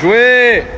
Jouer